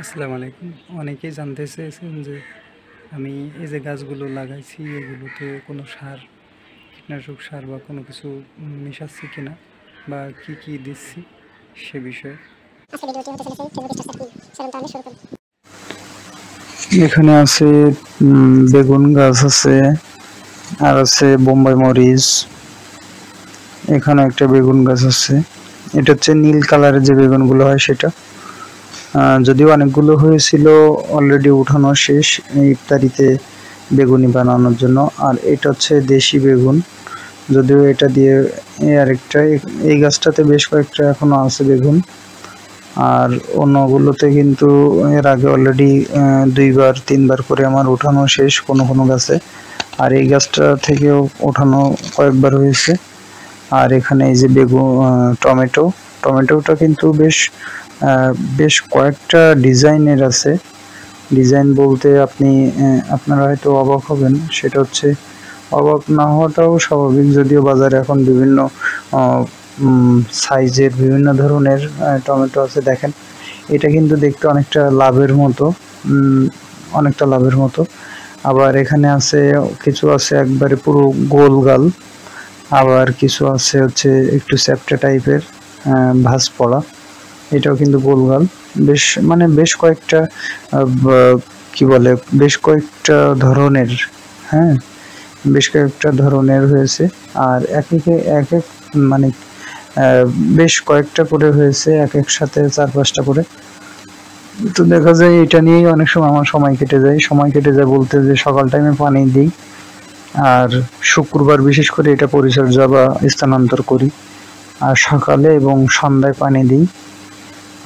আসসালামু আলাইকুম। অনেকেই জানতে চেয়েছেন যে আমি এই যে গাছগুলো লাগাইছি এগুলোতে কোনো সার কীটনাশক সার বা কোনো কিছু মিশাচ্ছি কিনা বা কি কি দিচ্ছি সে বিষয়ে। আজকে ভিডিওটি হতে চলেছে। ফেসবুক স্টার কি সেরকম তাহলে শুরু করি। এখানে আছে উম, বেগুন গাছ আছে আর আছে বোম্বাই মরিচ। এখানে একটা বেগুন গাছ আছে। এটা হচ্ছে নীল কালারের যে বেগুনগুলো হয় সেটা। যদিও অনেকগুলো হয়েছিল অলরেডি উঠানো শেষ ইফতারিতে বেগুনি বানানোর জন্য। আর এটা হচ্ছে দেশি বেগুন। যদিও এটা দিয়ে আরেকটা, এই- গাছটাতে বেশ কয়েকটা এখনও আছে বেগুন। আর অন্যগুলোতে কিন্তু এর আগে অলরেডি দুইবার, তিনবার করে আমার ওঠানো শেষ কোনো কোনো গাছে। আর এই গাছটা থেকেও ওঠানো কয়েকবার হয়েছে। আর এখানে এই যে বেগুন টমেটো, টমেটোটা কিন্তু বেশ বেশ কয়েকটা ডিজাইনের আছে। ডিজাইন বলতে আপনি আপনারা হয়তো অবাক হবেন, সেটা হচ্ছে অবাক না হওয়াটাও স্বাভাবিক, যদিও বাজারে এখন বিভিন্ন সাইজের বিভিন্ন ধরনের টমেটো আছে, দেখেন। এটা কিন্তু দেখতে অনেকটা লাভের মতো অনেকটা লাভের মতো। আবার এখানে আছে, কিছু আছে একবারে পুরো গোল গাল, আবার কিছু আছে হচ্ছে একটু চ্যাপ্টা টাইপের ভাঁজ পড়া। এটাও কিন্তু গোলগাল বেশ মানে বেশ কয়েকটা কি বলে, বেশ কয়েকটা ধরনের হ্যাঁ বেশ কয়েকটা ধরনের হয়েছে। আর এক একে এক এক মানে বেশ কয়েকটা করে হয়েছে এক এক সাথে চার পাঁচটা করে। তো দেখা যায় এটা নিয়েই অনেক সময় আমার সময় কেটে যায়। সময় কেটে যায় বলতে যে সকাল টাইমে পানি দিই। আর শুক্রবার বিশেষ করে এটা পরিচর্যা বা স্থানান্তর করি। আর সকালে এবং সন্ধ্যায় পানি দিই।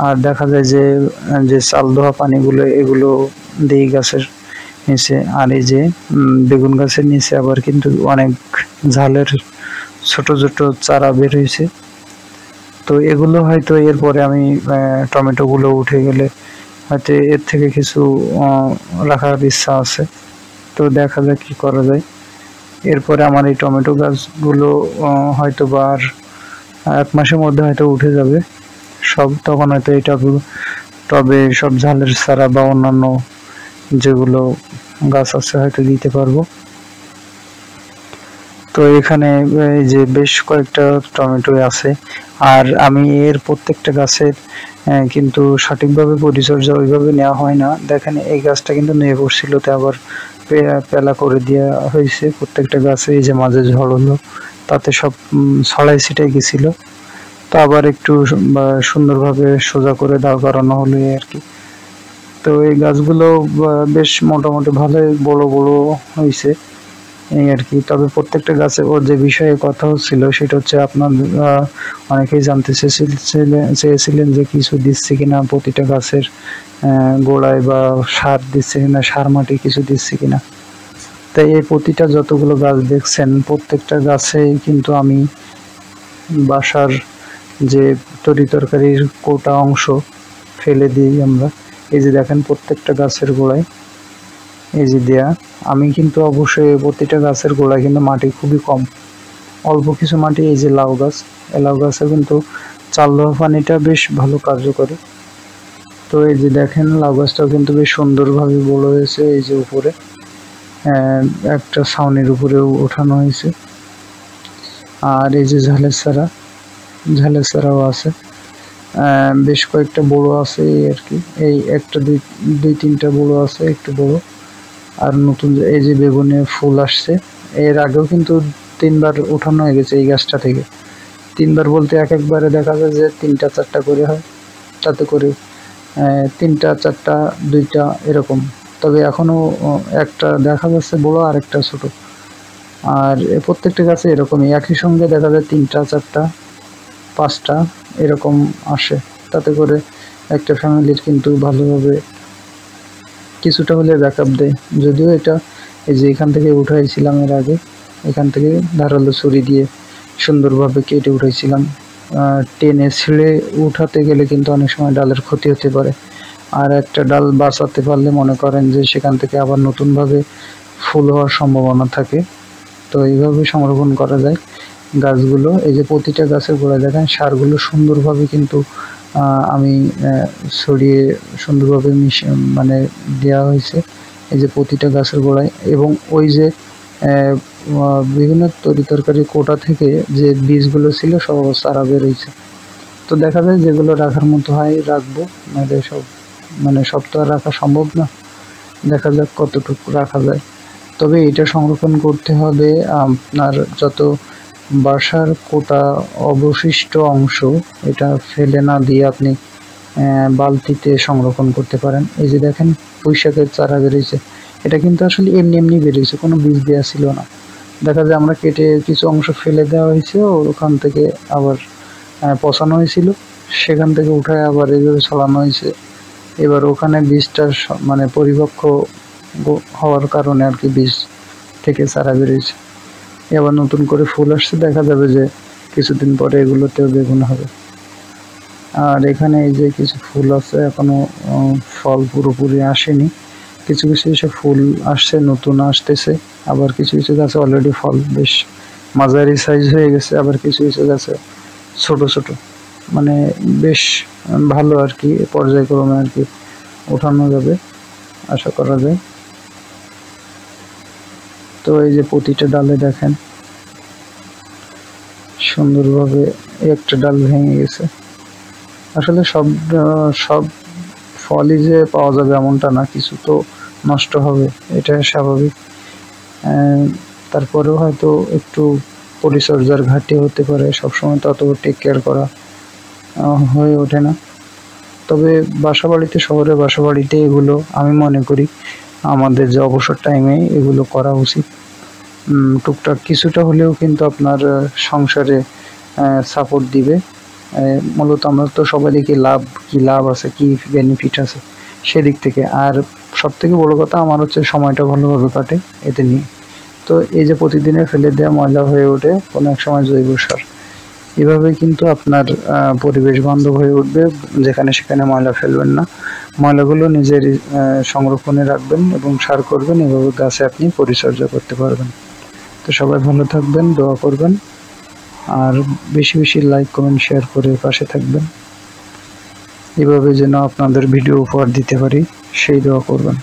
আর দেখা যায় যে যে চাল ধোয়া পানিগুলো, এগুলো দিই গাছের নিচে। আর এই যে বেগুন গাছের নিচে আবার কিন্তু অনেক ঝালের ছোট ছোট চারা বের হয়েছে। তো এগুলো হয়তো এরপরে আমি টমেটোগুলো উঠে গেলে হয়তো এর থেকে কিছু রাখার ইচ্ছা আছে। তো দেখা যাক কি করা যায়। এরপরে আমার এই টমেটো গাছগুলো হয়তো বা আর এক মাসের মধ্যে হয়তো উঠে যাবে। সব, তখন হয়তো এই টবে টবে সব ঝালের চারা বা অন্যান্য যেগুলো গাছ আছে হয়তো দিতে পারব। তো এখানে, এই যে বেশ কয়েকটা টমেটো আছে। আর আমি এর প্রত্যেকটা গাছের কিন্তু সঠিকভাবে পরিচর্যা ওইভাবে নেওয়া হয় না। দেখেন, এই গাছটা কিন্তু নিয়ে পড়ছিল তো আবার পেলা করে দেওয়া হয়েছে প্রত্যেকটা গাছে। এই যে মাঝে ঝড় হলো তাতে সব ছড়াই ছিটাই গেছিল। তো আবার একটু সুন্দরভাবে সোজা করে দাঁড় করানো হলো আর কি। তো এই গাছগুলো বেশ মোটামুটি ভালোই বড় বড় হয়েছে এই আর কি। তবে প্রত্যেকটা গাছে ওর যে বিষয়ে কথা হচ্ছিল সেটা হচ্ছে আপনার অনেকেই জানতে চেয়েছিলেন যে কিছু দিচ্ছে কিনা প্রতিটা গাছের গোড়ায় বা সার দিচ্ছে কিনা, সার মাটি কিছু দিচ্ছে কিনা। তাই এই প্রতিটা যতগুলো গাছ দেখছেন, প্রত্যেকটা গাছেই কিন্তু আমি বাসার যে তরি তরকারির কোটা অংশ ফেলে দিই আমরা। এই যে দেখেন প্রত্যেকটা গাছের গোড়ায়, এই যে দেয়া। আমি কিন্তু অবশ্যই প্রতিটা গাছের গোড়ায় কিন্তু মাটি খুবই কম। অল্প কিছু মাটি এই যে লাউ গাছ, এই লাউ গাছে কিন্তু চাল দেওয়া পানিটা বেশ ভালো কার্যকরী। তো এই যে দেখেন লাউ গাছটাও কিন্তু বেশ সুন্দরভাবে বড় হয়েছে এই যে উপরে। একটা ছাউনির উপরেও ওঠানো হয়েছে। আর এই যে ঝালের চারা ঝালের চারাও আছে। বেশ কয়েকটা বড় আছে এই আর কি। এই একটা দুই দুই তিনটা বড় আছে, একটু বড়। আর নতুন এই যে বেগুনে ফুল আসছে, এর আগেও কিন্তু তিনবার উঠানো হয়ে গেছে এই গাছটা থেকে। তিনবার বলতে এক একবারে দেখা যায় যে তিনটা চারটা করে হয়, তাতে করে তিনটা, চারটা, দুইটা এরকম। তবে এখনও একটা দেখা যাচ্ছে বড় আর একটা ছোট। আর প্রত্যেকটা গাছে এরকমই। একই সঙ্গে দেখা যায় তিনটা, চারটা পাঁচটা এরকম আসে। তাতে করে একটা ফ্যামিলির কিন্তু ভালোভাবে কিছুটা হলে ব্যাকআপ দেয়। যদিও এটা এই যে এখান থেকে উঠাইছিলাম এর আগে, এখান থেকে ধারালো ছুরি দিয়ে সুন্দরভাবে কেটে উঠাইছিলাম। টেনে ছিঁড়ে উঠাতে গেলে কিন্তু অনেক সময় ডালের ক্ষতি হতে পারে। আর একটা ডাল বাঁচাতে পারলে মনে করেন যে সেখান থেকে আবার নতুনভাবে ফুল হওয়ার সম্ভাবনা থাকে। তো এইভাবে সংরক্ষণ করা যায়। গাছগুলো, এই যে প্রতিটা গাছের গোড়ায় দেখেন, সারগুলো সুন্দরভাবে কিন্তু আমি ছড়িয়ে সুন্দরভাবে মিশে মানে দেওয়া হয়েছে, এই যে প্রতিটা গাছের গোড়ায়। এবং ওই যে বিভিন্ন তরি তরকারি কোটা থেকে যে বীজগুলো ছিল, সব চারা বেরোইছে তো দেখা যায় যেগুলো রাখার মতো হয়, রাখব, নাহলে সব মানে সব তো আর রাখা সম্ভব না। দেখা যাক কতটুকু রাখা যায়। তবে এটা সংরক্ষণ করতে হবে আপনার যত বাসার কোটা অবশিষ্ট অংশ এটা ফেলে না দিয়ে আপনি বালতিতে সংরক্ষণ করতে পারেন। এই যে দেখেন, পুঁইশাকের চারা বেরিয়েছে। এটা কিন্তু আসলে এমনি এমনি বেরিয়েছে, কোনো বীজ দেওয়া ছিল না। দেখা যায় আমরা কেটে কিছু অংশ ফেলে দেওয়া হয়েছে, ওখান থেকে আবার পচানো হয়েছিল। সেখান থেকে উঠায় আবার এইভাবে ছড়ানো হয়েছে। এবার ওখানে বীজটা মানে পরিপক্ক হওয়ার কারণে আর কি বীজ থেকে চারা বেরিয়েছে। এবার নতুন করে ফুল আসছে দেখা যাবে যে কিছুদিন পরে এগুলোতেও বেগুন হবে। আর এখানে এই যে কিছু ফুল আছে এখনও উম, ফল পুরোপুরি আসেনি। কিছু কিছু এসে ফুল আসছে নতুন আসতেছে। আবার কিছু কিছু গাছে অলরেডি ফল বেশ মাঝারি সাইজ হয়ে গেছে আবার কিছু কিছু গাছে ছোট ছোট। মানে বেশ ভালো আর কি পর্যায়ক্রমে আর কি ওঠানো যাবে আশা করা যায়। তো এই যে প্রতিটা ডালে দেখেন, সুন্দরভাবে একটা ডাল ভেঙে গেছে। আসলে সব সব ফলই যে পাওয়া যাবে এমনটা না, কিছু তো নষ্ট হবে, এটা স্বাভাবিক। তারপরেও হয়তো একটু পরিচর্যার ঘাটতি হতে পারে, সবসময় তত টেক কেয়ার করা হয়ে ওঠে না। তবে বাসা বাড়িতে শহরে বাসা বাড়িতে এগুলো আমি মনে করি আমাদের যে অবসর টাইমে এগুলো করা উচিত। টুকটাক কিছুটা হলেও কিন্তু আপনার সংসারে সাপোর্ট দিবে। মূলত আমরা তো সবাই দেখি লাভ, কি লাভ আছে, কি বেনিফিট আছে সেদিক থেকে। আর সব থেকে বড় কথা আমার হচ্ছে সময়টা ভালোভাবে কাটে এতে নিয়ে। তো এই যে প্রতিদিনে ফেলে দেওয়া ময়লা হয়ে ওঠে, কোনো এক সময় জৈব সার। এভাবে কিন্তু আপনার পরিবেশ বান্ধব হয়ে উঠবে, যেখানে সেখানে ময়লা ফেলবেন না। ময়লাগুলো নিজের সংরক্ষণে রাখবেন এবং সার করবেন, এভাবে গাছে আপনি পরিচর্যা করতে পারবেন। তো সবাই ভালো থাকবেন, দোয়া করবেন, আর বেশি বেশি লাইক, কমেন্ট, শেয়ার করে পাশে থাকবেন। এভাবে যেন আপনাদের ভিডিও উপহার দিতে পারি, সেই দোয়া করবেন।